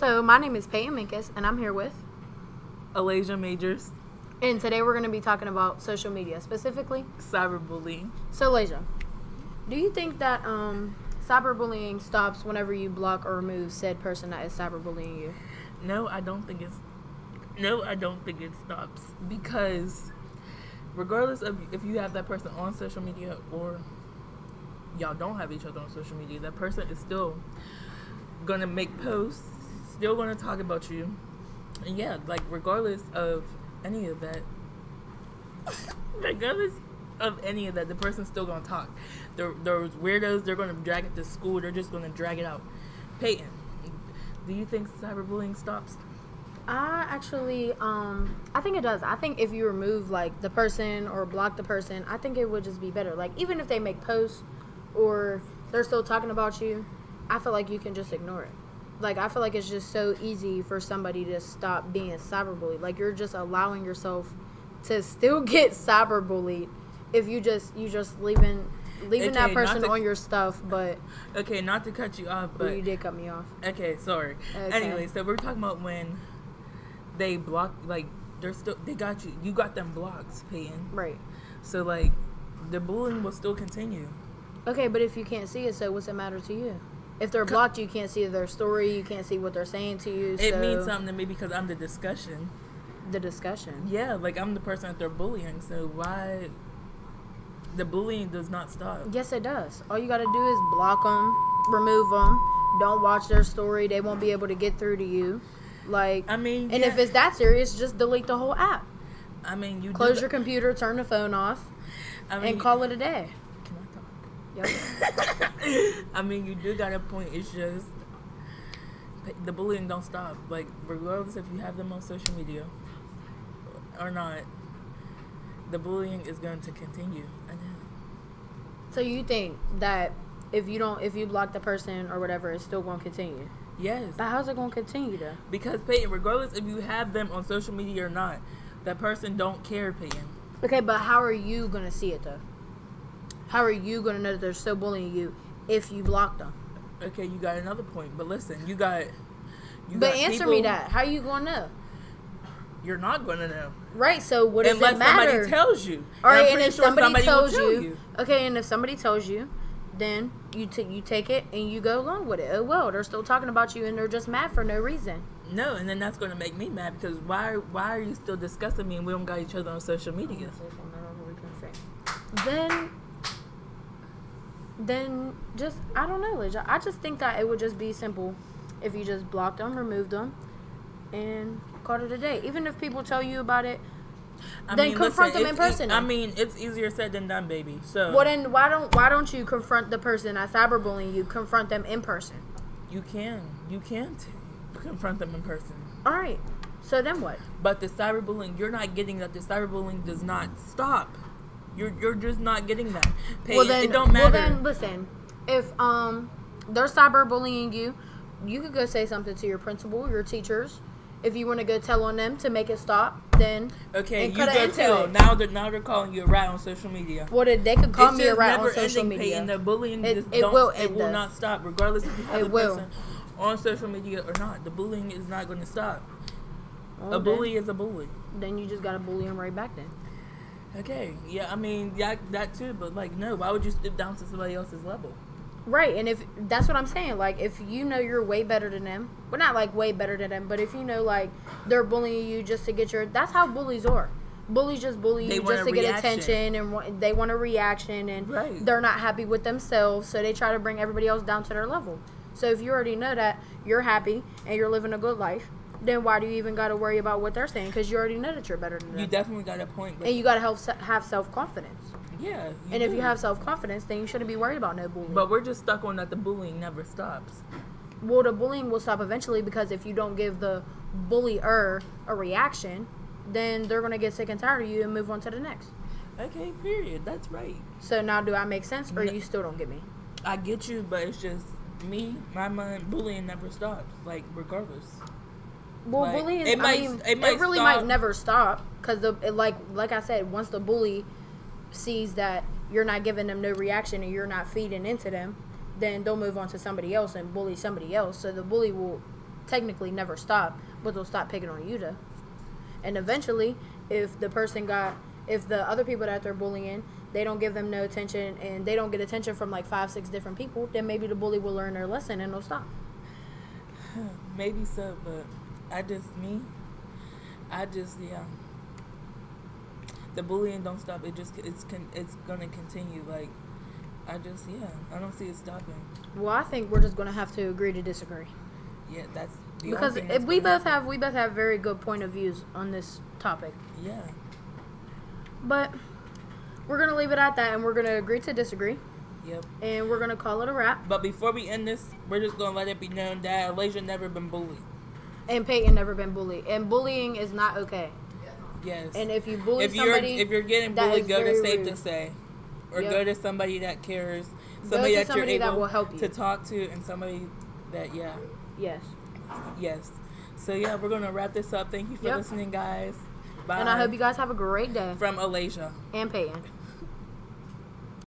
So my name is Peighton Minkus, and I'm here with. Alaijah Majors, And today we're going to be talking about social media specifically. cyberbullying. So, Lasia, do you think that um, cyberbullying stops whenever you block or remove said person that is cyberbullying you? No, I don't think it's. No, I don't think it stops because, regardless of if you have that person on social media or y'all don't have each other on social media, that person is still gonna make posts, still gonna talk about you, and yeah, like regardless of any of that, regardless of any of that, the person's still gonna talk. The those weirdos, they're gonna drag it to school. They're just gonna drag it out. Peighton, do you think cyberbullying stops? I actually, um, I think it does. I think if you remove like the person or block the person, I think it would just be better. Like even if they make posts or they're still talking about you, I feel like you can just ignore it. Like I feel like it's just so easy for somebody to stop being a cyberbullied. Like you're just allowing yourself to still get cyberbullied if you just you just leaving leaving that Okay, not person to- on your stuff. But Okay, not to cut you off, well, but you did cut me off. okay, sorry. Okay. Anyway, so we're talking about when they block, like they're still they got you, you got them blocked, Peighton. Right. So like, the bullying will still continue. Okay, but if you can't see it, so what's it matter to you? If they're blocked, you can't see their story. You can't see what they're saying to you. It so means something to me because I'm the discussion. The discussion. Yeah, like I'm the person that they're bullying. So why? The bullying does not stop. Yes, it does. All you got to do is block them, remove them. Don't watch their story. They won't be able to get through to you. Like, I mean, and yeah, if it's that serious, just delete the whole app. I mean, you Close your computer, turn the phone off, I mean, and call it a day. Yep. I mean, you do got a point. It's just the bullying don't stop. Like, regardless if you have them on social media or not, the bullying is going to continue. I know. So you think that if you don't, if you block the person or whatever, it's still going to continue? Yes, But how's it going to continue though? because Peighton, regardless if you have them on social media or not, that person don't care, Peighton. Okay, but how are you gonna see it though? How are you gonna know that they're still bullying you if you block them? Okay, you got another point, but listen, you got. You but got answer me that. How are you gonna know? You're not going to know Right. So what does unless it matter? somebody tells you. All right, And and if sure somebody, will tells tell you, okay, and if somebody tells you, then you t- you take it and you go along with it. Oh well, they're still talking about you and they're just mad for no reason. No, and then that's going to make me mad because why why are you still discussing me and we don't got each other on social media? Then, then just I don't know. I just think that it would just be simple if you just blocked them, removed them, and called it a day. Even if people tell you about it, I Then confront them in person I mean, it's easier said than done, baby. So well then why don't why don't you confront the person that's cyberbullying you? Confront them in person. you can you can t- confront them in person. All right. So then what? But the cyberbullying, you're not getting that. The cyberbullying does not stop. You're you're just not getting that. Pay, well then, it don't matter. well then, listen. If um they're cyberbullying you, you could go say something to your principal, your teachers. If you want to go tell on them to make it stop, then okay, you go tell. it. Now they're now they're calling you a rat on social media. well, then they could call it's me a rat on social media. And The bullying It- just it don't, will it end, will not stop, regardless if you have It the will. person on social media or not. The bullying is not going to stop. Well, a then- bully is a bully. Then you just gotta bully them right back. Then Okay, yeah, I mean, yeah, that too, but like, no, why would you stoop down to somebody else's level? right. And if that's what I'm saying, like if you know you're way better than them, well, not like way better than them, but if you know like they're bullying you just to get your, that's how bullies are. Bullies just bully They you just to get reaction. attention and wa- they want a reaction and Right. they're not happy with themselves, so they try to bring everybody else down to their level. So if you already know that you're happy and you're living a good life, then why do you even got to worry about what they're saying? Because you already know that you're better than them. You definitely got a point, and you got to have have self confidence. yeah. And if you have self confidence, then you shouldn't be worried about no bullying. but we're just stuck on that the bullying never stops. well, the bullying will stop eventually because if you don't give the bullier a reaction, then they're gonna get sick and tired of you and move on to the next. Okay, period. That's right. So now, do I make sense, or No. you still don't get me? I get you, but it's just me, my mind, bullying never stops. Like regardless. Well, Like, bullying. it I might- mean, it might really stop. might never stop because the it, like like I said, once the bully sees that you're not giving them no reaction and you're not feeding into them, then they'll move on to somebody else and bully somebody else. So the bully will technically never stop, but they'll stop picking on you to. And eventually, if the person got, if the other people that they're bullying, they don't give them no attention and they don't get attention from like five, six different people, then maybe the bully will learn their lesson and they'll stop. Maybe so, but I just me, I just yeah. The bullying don't stop. It just it's con, it's gonna continue. Like I just yeah, I don't see it stopping. Well, I think we're just gonna have to agree to disagree Yeah, that's the because only thing if that's we both have we both have very good point of views on this topic. Yeah, But we're gonna leave it at that, and we're gonna agree to disagree, yep. and we're gonna call it a wrap. But before we end this, we're just gonna let it be known that Alaijah never been bullied. And Peighton never been bullied, and bullying is not okay. Yes. And if you bully if you're somebody, if you're getting that bullied, go to safe rude. to say, or Yep. go to somebody that cares, somebody that somebody you're that able will help you. to talk to, and somebody that yeah, yes. yes. So yeah, we're gonna wrap this up. Thank you for Yep. listening, guys. Bye. And I hope you guys have a great day. from Alaijah. And Peighton.